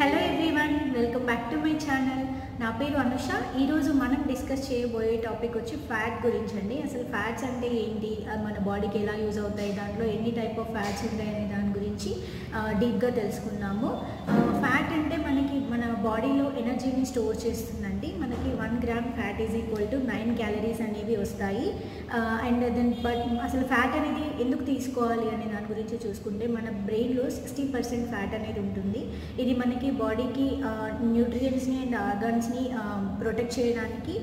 Hello everyone welcome back to my channel నా పేరు అనుష. ఈరోజు మనం డిస్కస్ చేయబోయే టాపిక్ వచ్చి ఫ్యాట్ గురించి అండి అసలు ఫ్యాట్స్ అంటే ఏంటి? మన బాడీకి ఎలా యూజ్ అవుతాయి? దాంట్లో ఎన్ని టైప్ ఆఫ్ ఫ్యాట్స్ ఉంటాయి? అనే దాని గురించి డీప్గా తెలుసుకున్నాము ఫ్యాట్ అంటే మనకి మన బాడీలో ఎనర్జీని స్టోర్ చేస్తుందండి. మనకి one gram fat is equal to nine calories అనేవి వస్తాయి. అండ్ దెన్ బట్ అసలు ఫ్యాట్ అనేది ఎందుకు తీసుకోవాలి అనే దాని గురించి చూసుకుంటే మన బ్రెయిన్లో సిక్స్టీ పర్సెంట్ ఫ్యాట్ అనేది ఉంటుంది. ఇది మనకి బాడీకి న్యూట్రియంట్స్ని అండ్ ఆర్గాన్స్ని ప్రొటెక్ట్ చేయడానికి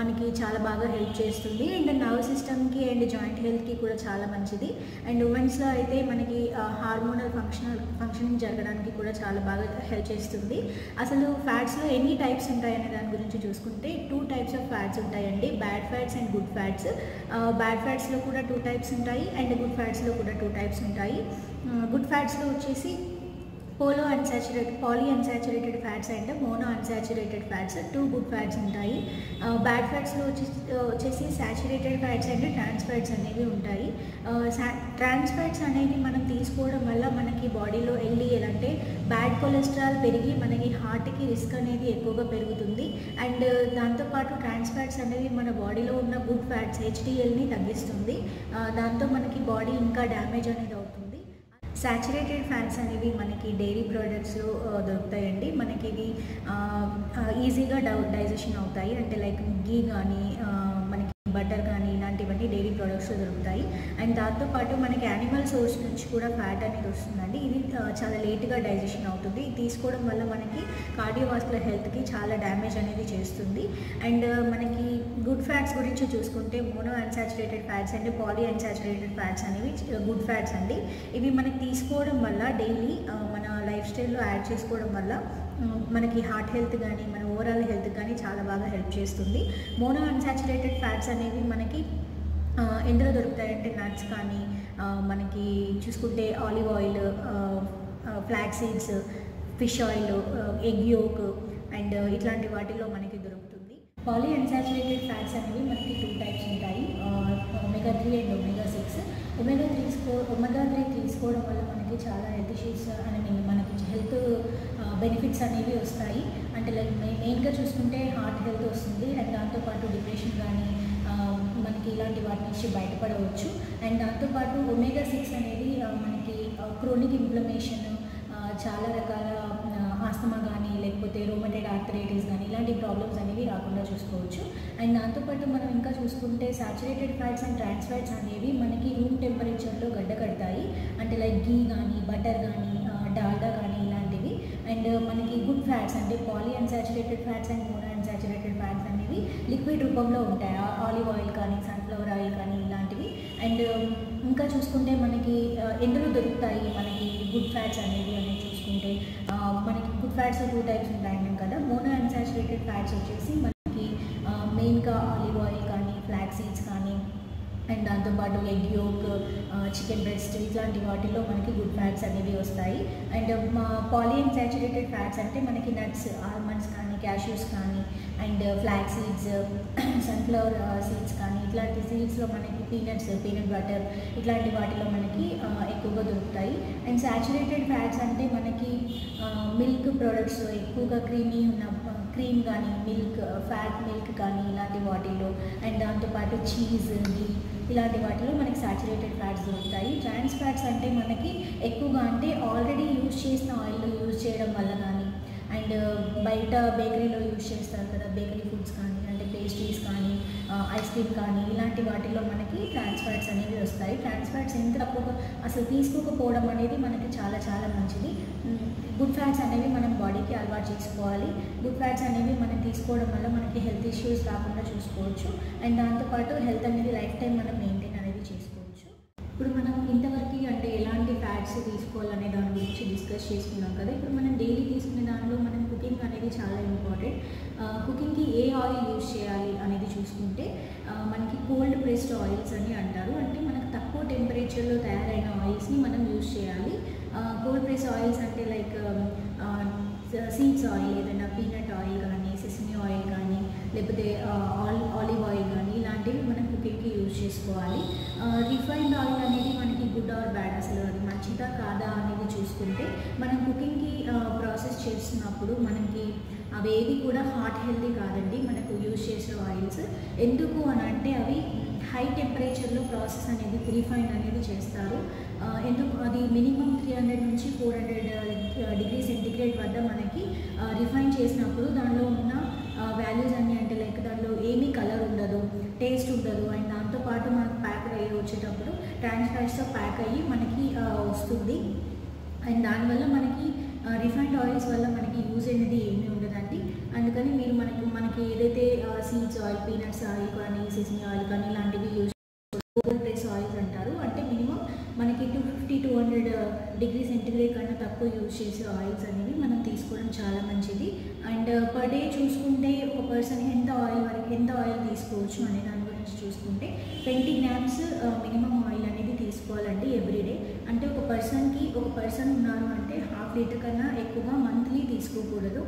మనకి చాలా బాగా హెల్ప్ చేస్తుంది. అండ్ నర్వ్ సిస్టమ్కి అండ్ జాయింట్ హెల్త్కి కూడా చాలా మంచిది. అండ్ ఉమెన్స్లో అయితే మనకి హార్మోనల్ ఫంక్షనల్ ఫంక్షనింగ్ జరగడానికి కూడా చాలా బాగా హెల్ప్ చేస్తుంది. అసలు ఫ్యాట్స్లో ఎన్ని టైప్స్ ఉంటాయనే దాని గురించి చూసుకుంటే టూ టైప్స్ ఆఫ్ ఫ్యాట్స్ ఉంటాయండి. Bad fats and good fats. Bad ఫ్యాట్స్లో కూడా టూ టైప్స్ ఉంటాయి అండ్ గుడ్ ఫ్యాట్స్లో కూడా టూ టైప్స్ ఉంటాయి. గుడ్ ఫ్యాట్స్లో వచ్చేసి poly unsaturated poly unsaturated fats and mono unsaturated fats two good fats ఉంటాయి. బ్యాడ్ ఫ్యాట్స్లో వచ్చేసి వచ్చేసి saturated fats and trans fats అనేవి ఉంటాయి. ట్రాన్స్ ఫ్యాట్స్ అనేది మనం తీసుకోవడం వల్ల మనకి బాడీలో ఎల్డిఎల్ అంటే బ్యాడ్ కొలెస్ట్రాల్ పెరిగి మనకి హార్ట్కి రిస్క్ అనేది ఎక్కువగా పెరుగుతుంది. అండ్ దాంతోపాటు ట్రాన్స్ ఫ్యాట్స్ అనేవి మన బాడీలో ఉన్న గుడ్ ఫ్యాట్స్ హెచ్డిఎల్ని తగ్గిస్తుంది. దాంతో మనకి బాడీ ఇంకా డ్యామేజ్ అనేది అవుతుంది. సాచురేటెడ్ ఫ్యాట్స్ అనేవి మనకి డైరీ ప్రోడక్ట్స్ దొరుకుతాయండి. మనకి ఇవి ఈజీగా డైజెషన్ అవుతాయి. అంటే లైక్ గీ కానీ మనకి బటర్ కానీ ఇలాంటివన్నీ డైరీ ప్రొడక్ట్స్ దొరుకుతాయి. అండ్ దాంతోపాటు మనకి యానిమల్ సోర్స్ నుంచి కూడా ఫ్యాట్ అనేది వస్తుందండి. ఇది చాలా లేట్గా డైజెషన్ అవుతుంది. ఇది తీసుకోవడం వల్ల మనకి కార్డియోవాస్కులర్ హెల్త్కి చాలా డ్యామేజ్ అనేది చేస్తుంది. అండ్ మనకి గుడ్ ఫ్యాట్స్ గురించి చూసుకుంటే mono unsaturated fats and poly unsaturated fats అనేవి గుడ్ ఫ్యాట్స్ అండి. ఇవి మనకి తీసుకోవడం వల్ల డైలీ మన లైఫ్ స్టైల్లో యాడ్ చేసుకోవడం వల్ల మనకి హార్ట్ హెల్త్ కానీ మన ఓవరాల్ హెల్త్ కానీ చాలా బాగా హెల్ప్ చేస్తుంది. మోనో అన్సాచురేటెడ్ ఫ్యాట్స్ అనేవి మనకి ఎందులో దొరుకుతాయంటే నట్స్ కానీ మనకి చూసుకుంటే olive oil flax seeds fish oil egg yolk and ఇట్లాంటి వాటిలో మనకి దొరుకుతుంది. పాలీ అన్సాచురేటెడ్ ఫ్యాట్స్ అనేవి మనకి టూ టైప్స్ ఉంటాయి. Omega three and omega six. Omega three తీసుకో ఒమెగా త్రీ తీసుకోవడం వల్ల మనకి చాలా హెల్త్ ఇష్యూస్ ఐ మనకి హెల్త్ బెనిఫిట్స్ అనేవి వస్తాయి. అంటే లైక్ మెయిన్గా చూసుకుంటే హార్ట్ హెల్త్ వస్తుంది అండ్ దాంతోపాటు డిప్రెషన్ కానీ మనకి ఇలాంటి వాటి నుంచి బయటపడవచ్చు. అండ్ దాంతోపాటు ఒమేగా సిక్స్ అనేది మనకి క్రోనిక్ ఇన్ఫ్లమేషన్ చాలా రకాల ఆస్తమా కానీ లేకపోతే రోమటెడ్ ఆర్థరైటిస్ కానీ ఇలాంటి ప్రాబ్లమ్స్ అనేవి రాకుండా చూసుకోవచ్చు. అండ్ దాంతోపాటు మనం ఇంకా చూసుకుంటే saturated fats and trans fats అనేవి మనకి రూమ్ టెంపరేచర్లో గడ్డ కడతాయి అంటే లైక్ గీ కానీ బటర్ కానీ డాల్డా కానీ ఇలాంటివి. అండ్ మనకి గుడ్ ఫ్యాట్స్ అంటే poly unsaturated fats and mono unsaturated fats అనేవి లిక్విడ్ రూపంలో ఉంటాయి. ఆలివ్ ఆయిల్ కానీ సన్ఫ్లవర్ ఆయిల్ కానీ ఇలాంటివి. అండ్ um, ఇంకా చూసుకుంటే మనకి ఎందులో దొరుకుతాయి? మనకి గుడ్ ఫ్యాట్స్ అనేవి అనేది చూసుకుంటే మనకి గుడ్ ఫ్యాట్స్ టూ టైప్స్ ఉంటాయి కదా. మోనో అన్సాచురేటెడ్ ఫ్యాట్స్ వచ్చేసి మనకి మెయిన్గా ఆలివ్ ఆయిల్ కానీ ఫ్లాక్ సీడ్స్ కానీ అండ్ దాంతోపాటు ఎగ్ యోక్ చికెన్ బ్రెస్ట్ ఇట్లాంటి వాటిల్లో మనకి గుడ్ ఫ్యాట్స్ అనేవి వస్తాయి. అండ్ మా పాలీ సాచురేటెడ్ ఫ్యాట్స్ అంటే మనకి నట్స్ ఆల్మండ్స్ క్యాష్యూస్ కానీ and flax seeds sunflower seeds కానీ ఇట్లాంటి సీడ్స్లో మనకి పీనట్స్ పీనట్ బటర్ ఇట్లాంటి వాటిలో మనకి ఎక్కువగా దొరుకుతాయి. అండ్ సాచురేటెడ్ ఫ్యాట్స్ అంటే మనకి మిల్క్ ప్రోడక్ట్స్ ఎక్కువగా క్రీమీ ఉన్న క్రీమ్ కానీ మిల్క్ ఫ్యాట్ మిల్క్ కానీ ఇలాంటి వాటిలో అండ్ దాంతోపాటు చీజ్ ఘీ ఇలాంటి వాటిలో మనకి సాచురేటెడ్ ఫ్యాట్స్ దొరుకుతాయి. ట్రాన్స్ ఫ్యాట్స్ అంటే మనకి ఎక్కువగా అంటే ఆల్రెడీ యూజ్ చేసిన ఆయిల్ యూజ్ చేయడం వల్ల కానీ అండ్ బయట బేకరీలో యూజ్ చేస్తారు కదా బేకరీ ఫుడ్స్ కానీ అంటే పేస్ట్రీస్ కానీ ఐస్ క్రీమ్ కానీ ఇలాంటి వాటిలో మనకి ట్రాన్స్ ఫ్యాట్స్ అనేవి వస్తాయి. ట్రాన్స్ ఫ్యాట్స్ ఎంత తక్కువ అసలు తీసుకోకపోవడం అనేది మనకి చాలా చాలా మంచిది. గుడ్ ఫ్యాట్స్ అనేవి మనం బాడీకి అలవాటు చేసుకోవాలి. గుడ్ ఫ్యాట్స్ అనేవి మనం తీసుకోవడం వల్ల మనకి హెల్త్ ఇష్యూస్ రాకుండా చూసుకోవచ్చు. అండ్ దాంతోపాటు హెల్త్ అనేది లైఫ్ టైం మనం మెయింటైన్ అనేది చేసుకోవచ్చు. ఇప్పుడు మనం ఇంతవరకు అంటే ఎలాంటి ఫ్యాట్స్ తీసుకోవాలనే దాని గురించి డిస్కస్ చేసుకున్నాం కదా. ఇప్పుడు మనం డైలీ తీసుకునే దానిలో మనం కుకింగ్ అనేది చాలా ఇంపార్టెంట్. కుకింగ్కి ఏ ఆయిల్ యూజ్ చేయాలి అనేది చూసుకుంటే మనకి కోల్డ్ ప్రెస్డ్ ఆయిల్స్ అని అంటారు. అంటే మనకు తక్కువ టెంపరేచర్లో తయారైన ఆయిల్స్ని మనం యూజ్ చేయాలి. కోల్డ్ ప్రెస్ ఆయిల్స్ అంటే లైక్ సీడ్స్ ఆయిల్ ఏదైనా పీనట్ ఆయిల్ కానీ సెసమి ఆయిల్ కానీ లేకపోతే ఆల్ ఆలివ్ ఆయిల్ కానీ ఇలాంటివి మనం కుకింగ్కి యూజ్ చేసుకోవాలి. రిఫైన్డ్ ఆయిల్ అనేది మనకి గుడ్ ఆర్ బ్యాడ్ మంచిదా కాదా అనేది చూసుకుంటే మనం కుకింగ్కి ప్రాసెస్ చేస్తున్నప్పుడు మనకి అవేవి కూడా హాట్ హెల్దీ కాదండి. మనకు యూజ్ చేసే ఆయిల్స్ ఎందుకు అని అంటే అవి హై టెంపరేచర్లో ప్రాసెస్ అనేది ప్రీఫైన్ అనేది చేస్తారు. ఎందుకు అది మినిమం త్రీ హండ్రెడ్ నుంచి ఫోర్ హండ్రెడ్ డిగ్రీ సెంటిగ్రేడ్ వద్ద మనకి రిఫైన్ చేసినప్పుడు దానిలో ఉన్న వాల్యూస్ అన్నీ అంటే లైక్ దాంట్లో ఏమీ కలర్ ఉండదు టేస్ట్ ఉండదు అండ్ దాంతోపాటు మనకు ప్యాక్ అయ్యి వచ్చేటప్పుడు ట్రాన్స్ఫాట్స్తో ప్యాక్ అయ్యి మనకి వస్తుంది. అండ్ దానివల్ల మనకి రిఫైండ్ ఆయిల్స్ వల్ల మనకి యూజ్ అనేది ఏమీ ఉండదండి. అందుకని మీరు మనకి మనకి ఏదైతే సీడ్స్ ఆయిల్ పీనట్స్ ఆయిల్ కానీ సిసిమి ఆయిల్ కానీ ఇలాంటివి యూజ్ గూగుల్ ప్లేస్ ఆయిల్స్ అంటారు. అంటే మినిమం మనకి two fifty two hundred degree centigrade కన్నా తక్కువ యూజ్ చేసే ఆయిల్స్ అనేవి మనం తీసుకోవడం చాలా మంచిది. అండ్ పర్ డే చూసుకుంటే ఒక పర్సన్ ఎంత ఆయిల్ వరకు ఎంత ఆయిల్ తీసుకోవచ్చు అనే దాని గురించి చూసుకుంటే ట్వంటీ గ్రామ్స్ మినిమం ఆయిల్ అనేది తీసుకోవాలండి ఎవ్రీడే. అంటే ఒక పర్సన్కి ఒక పర్సన్ ఉన్నారు అంటే హాఫ్ లీటర్ కన్నా ఎక్కువగా మంత్లీ తీసుకోకూడదు.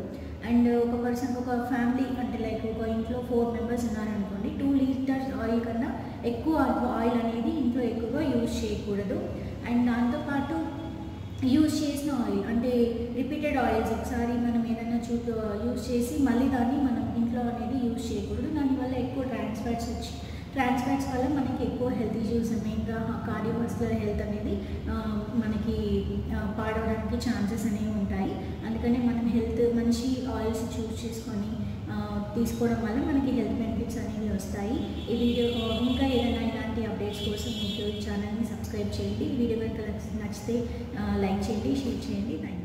అండ్ ఒక పర్సన్ ఒక ఫ్యామిలీ అంటే లైక్ ఒక ఇంట్లో ఫోర్ మెంబర్స్ ఉన్నారనుకోండి టూ లీటర్స్ ఆయిల్ కన్నా ఎక్కువ ఆయిల్ అనేది ఇంట్లో ఎక్కువగా యూజ్ చేయకూడదు. అండ్ దాంతోపాటు యూజ్ చేసిన ఆయిల్ అంటే రిపీటెడ్ ఆయిల్స్ ఒకసారి మనం ఏదైనా చూ యూజ్ చేసి మళ్ళీ దాన్ని మనం ఇంట్లో అనేది యూజ్ చేయకూడదు. దానివల్ల ఎక్కువ ట్రాన్స్ఫాట్స్ వచ్చి ట్రాన్స్ఫాట్స్ వల్ల మనకి ఎక్కువ హెల్త్ ఇష్యూస్ మెయిన్గా కార్డియోవాస్కులర్ హెల్త్ అనేది మనకి పాడవడానికి ఛాన్సెస్ అనేవి ఉంటాయి. అందుకని మనం హెల్త్ మంచి ఆయిల్స్ చూస్ చేసుకొని తీసుకోవడం వల్ల మనకి హెల్త్ బెనిఫిట్స్ అనేవి వస్తాయి. ఈ వీడియో ఇంకా ఏదైనా ఇలాంటి అప్డేట్స్ కోసం మీకు ఛానల్ని సబ్స్క్రైబ్ చేయండి. వీడియో కనుక నచ్చితే లైక్ చేయండి షేర్ చేయండి. థ్యాంక్